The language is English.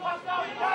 go, go, go.